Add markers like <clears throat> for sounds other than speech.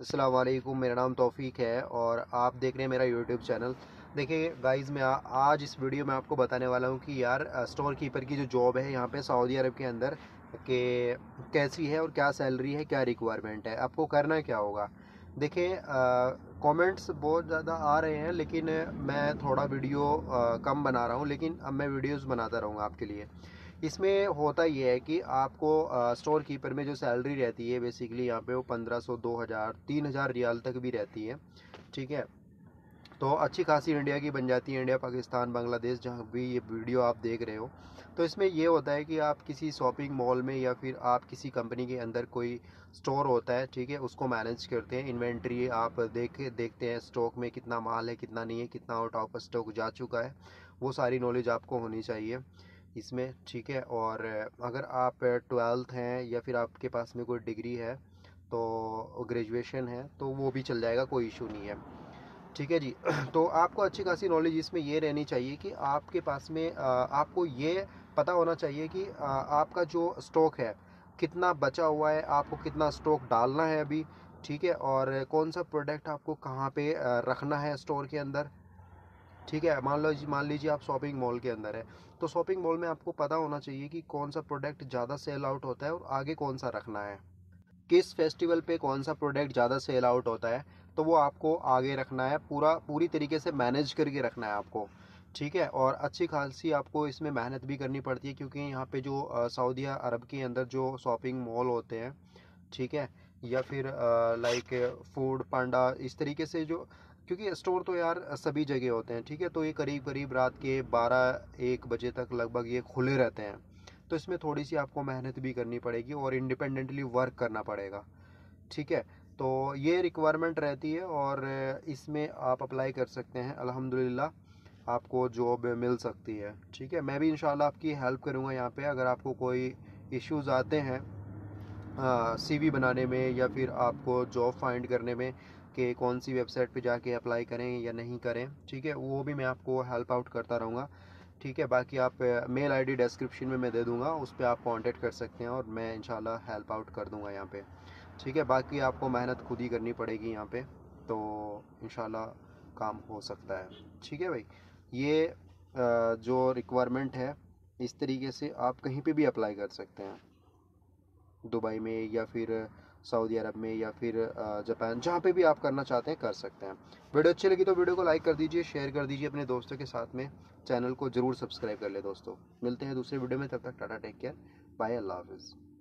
अस्सलाम वालेकुम मेरा नाम तौफीक है और आप देख रहे हैं मेरा यूट्यूब चैनल देखिए गाइस मैं आज इस वीडियो में आपको बताने वाला हूँ कि यार स्टोर कीपर की जो जॉब है यहाँ पे सऊदी अरब के अंदर कि कैसी है और क्या सैलरी है क्या रिक्वायरमेंट है। आपको करना क्या होगा? देखिए कमेंट्स बहुत ज़्यादा आ रहे हैं लेकिन मैं थोड़ा वीडियो आ, कम बना रहा हूँ लेकिन अब मैं वीडियोज़ बनाता रहूँगा आपके लिए। इसमें होता ये है कि आपको स्टोर कीपर में जो सैलरी रहती है बेसिकली यहाँ पे वो पंद्रह सौ, दो हज़ार, तीन हज़ार रियाल तक भी रहती है, ठीक है? तो अच्छी खासी इंडिया की बन जाती है इंडिया पाकिस्तान, बांग्लादेश, जहाँ भी ये वीडियो आप देख रहे हो। तो इसमें यह होता है कि आप किसी शॉपिंग मॉल में या फिर आप किसी कंपनी के अंदर कोई स्टोर होता है, ठीक है? उसको मैनेज करते हैं इन्वेंट्री आप देख, देखते हैं स्टॉक में कितना माल है, कितना नहीं है, कितना आउट ऑफ़ स्टॉक जा चुका है, वो सारी नॉलेज आपको होनी चाहिए। इसमें, ठीक है? और अगर आप ट्वेल्थ हैं या फिर आपके पास में कोई डिग्री है तो ग्रेजुएशन है तो वो भी चल जाएगा, कोई इशू नहीं है। ठीक है जी? <clears throat> तो आपको अच्छी खासी नॉलेज इसमें ये रहनी चाहिए कि आपके पास में आपको ये पता होना चाहिए कि आपका जो स्टॉक है, कितना बचा हुआ है, आपको कितना स्टॉक डालना है अभी, ठीक है? और कौन सा प्रोडक्ट आपको कहाँ पे रखना है स्टोर के अंदर ठीक है, मान लो, मान लीजिए आप शॉपिंग मॉल के अंदर है तो शॉपिंग मॉल में आपको पता होना चाहिए कि कौन सा प्रोडक्ट ज़्यादा सेल आउट होता है और आगे कौन सा रखना है। किस फेस्टिवल पे कौन सा प्रोडक्ट ज़्यादा सेल आउट होता है तो वो आपको आगे रखना है, पूरा, पूरी तरीके से मैनेज करके रखना है आपको, ठीक है? और अच्छी खासी आपको इसमें मेहनत भी करनी पड़ती है, क्योंकि यहाँ पे जो सऊदी अरब के अंदर जो शॉपिंग मॉल होते हैं, ठीक है? या फिर लाइक फ़ूड पांडा इस तरीके से जो क्योंकि स्टोर तो यार सभी जगह होते हैं, ठीक है? तो ये करीब करीब रात के बारह एक बजे तक लगभग ये खुले रहते हैं। तो इसमें थोड़ी सी आपको मेहनत भी करनी पड़ेगी और इंडिपेंडेंटली वर्क करना पड़ेगा, ठीक है? तो ये रिक्वायरमेंट रहती है और इसमें आप अप्लाई कर सकते हैं, अल्हम्दुलिल्लाह, आपको जॉब मिल सकती है, ठीक है? मैं भी इंशाल्लाह आपकी हेल्प करूँगा यहाँ पे, अगर आपको कोई इश्यूज़ आते हैं सीवी बनाने में या फिर आपको जॉब फाइंड करने में कि कौन सी वेबसाइट पे जाके अप्लाई करें या नहीं करें, ठीक है? वो भी मैं आपको हेल्प आउट करता रहूँगा, ठीक है? बाकी आप मेल आईडी डिस्क्रिप्शन में मैं दे दूँगा, उस पर आप कांटेक्ट कर सकते हैं और मैं इंशाल्लाह हेल्प आउट कर दूँगा यहाँ पे, ठीक है? बाकी आपको मेहनत खुद ही करनी पड़ेगी यहाँ पे तो इंशाल्लाह काम हो सकता है, ठीक है भाई? ये जो रिक्वायरमेंट है, इस तरीके से आप कहीं पे भी अप्लाई कर सकते हैं, दुबई में या फिर सऊदी अरब में या फिर जापान, जहाँ पे भी आप करना चाहते हैं, कर सकते हैं। वीडियो अच्छी लगी तो वीडियो को लाइक कर दीजिए, शेयर कर दीजिए अपने दोस्तों के साथ में। चैनल को ज़रूर सब्सक्राइब कर ले दोस्तों। मिलते हैं दूसरे वीडियो में, तब तक टाटा टेक केयर। बाय, अल्लाह हाफिज़।